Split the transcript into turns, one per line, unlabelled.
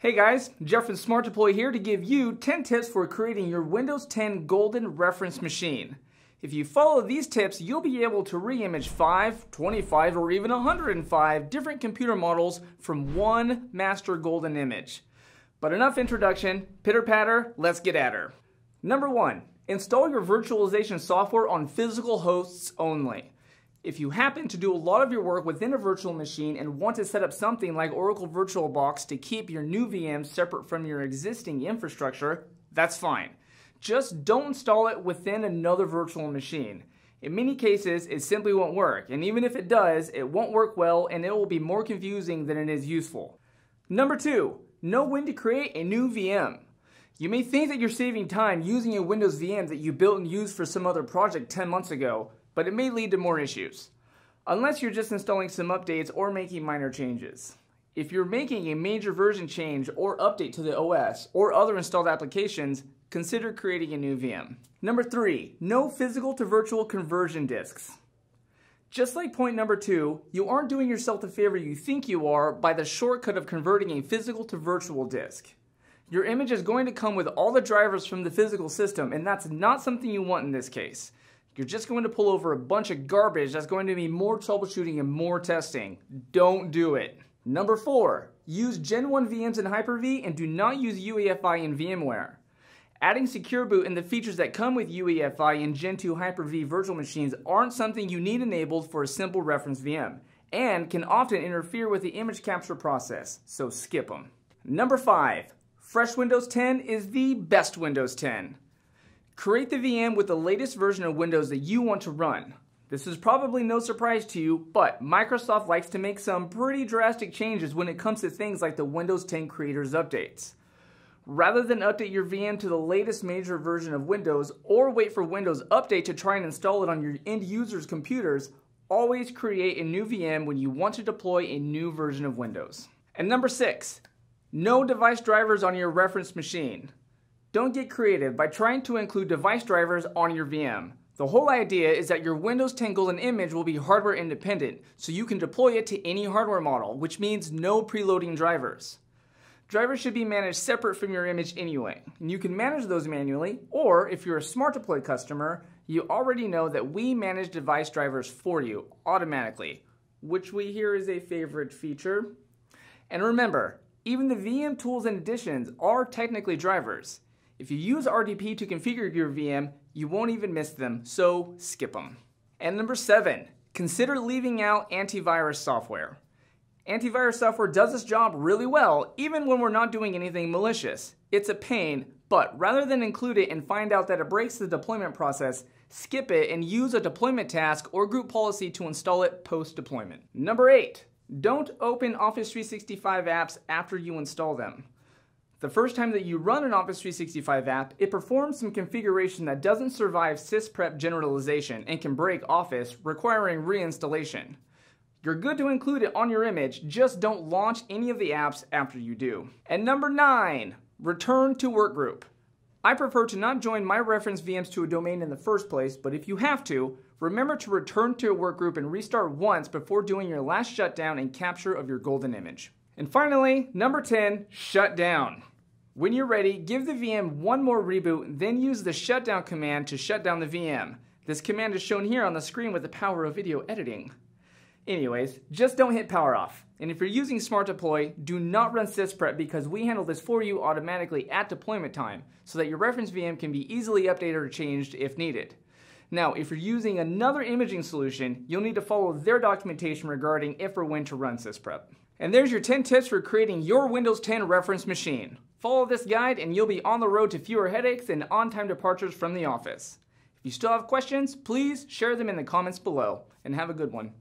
Hey guys, Jeff from SmartDeploy here to give you 10 tips for creating your Windows 10 Golden Reference Machine. If you follow these tips, you'll be able to re-image 5, 25, or even 105 different computer models from one master golden image. But enough introduction, pitter patter, let's get at her. Number 1. Install your virtualization software on physical hosts only. If you happen to do a lot of your work within a virtual machine and want to set up something like Oracle VirtualBox to keep your new VMs separate from your existing infrastructure, that's fine. Just don't install it within another virtual machine. In many cases, it simply won't work, and even if it does, it won't work well and it will be more confusing than it is useful. Number two, know when to create a new VM. You may think that you're saving time using a Windows VM that you built and used for some other project 10 months ago, but it may lead to more issues. Unless you're just installing some updates or making minor changes. If you're making a major version change or update to the OS or other installed applications, consider creating a new VM. Number three, no physical to virtual conversion disks. Just like point number two, you aren't doing yourself the favor you think you are by the shortcut of converting a physical to virtual disk. Your image is going to come with all the drivers from the physical system, and that's not something you want in this case. You're just going to pull over a bunch of garbage that's going to be more troubleshooting and more testing. Don't do it. Number four, use Gen 1 VMs in Hyper-V and do not use UEFI in VMware. Adding Secure Boot and the features that come with UEFI and Gen 2 Hyper-V virtual machines aren't something you need enabled for a simple reference VM and can often interfere with the image capture process, so skip them. Number 5. Fresh Windows 10 is the best Windows 10. Create the VM with the latest version of Windows that you want to run. This is probably no surprise to you, but Microsoft likes to make some pretty drastic changes when it comes to things like the Windows 10 Creators Updates. Rather than update your VM to the latest major version of Windows or wait for Windows Update to try and install it on your end user's computers, always create a new VM when you want to deploy a new version of Windows. And number six, no device drivers on your reference machine. Don't get creative by trying to include device drivers on your VM. The whole idea is that your Windows 10 Golden image will be hardware independent, so you can deploy it to any hardware model, which means no preloading drivers. Drivers should be managed separate from your image anyway, and you can manage those manually, or if you're a SmartDeploy customer, you already know that we manage device drivers for you automatically, which we hear is a favorite feature. And remember, even the VM tools and additions are technically drivers. If you use RDP to configure your VM, you won't even miss them, so skip them. And number seven, consider leaving out antivirus software. Antivirus software does its job really well, even when we're not doing anything malicious. It's a pain, but rather than include it and find out that it breaks the deployment process, skip it and use a deployment task or group policy to install it post-deployment. Number eight, don't open Office 365 apps after you install them. The first time that you run an Office 365 app, it performs some configuration that doesn't survive sysprep generalization and can break Office, requiring reinstallation. You're good to include it on your image, just don't launch any of the apps after you do. And number nine, return to workgroup. I prefer to not join my reference VMs to a domain in the first place, but if you have to, remember to return to a workgroup and restart once before doing your last shutdown and capture of your golden image. And finally, number 10, shut down. When you're ready, give the VM one more reboot, then use the shutdown command to shut down the VM. This command is shown here on the screen with the power of video editing. Anyways, just don't hit power off. And if you're using SmartDeploy, do not run sysprep because we handle this for you automatically at deployment time so that your reference VM can be easily updated or changed if needed. Now, if you're using another imaging solution, you'll need to follow their documentation regarding if or when to run sysprep. And there's your 10 tips for creating your Windows 10 reference machine. Follow this guide and you'll be on the road to fewer headaches and on-time departures from the office. If you still have questions, please share them in the comments below, and have a good one.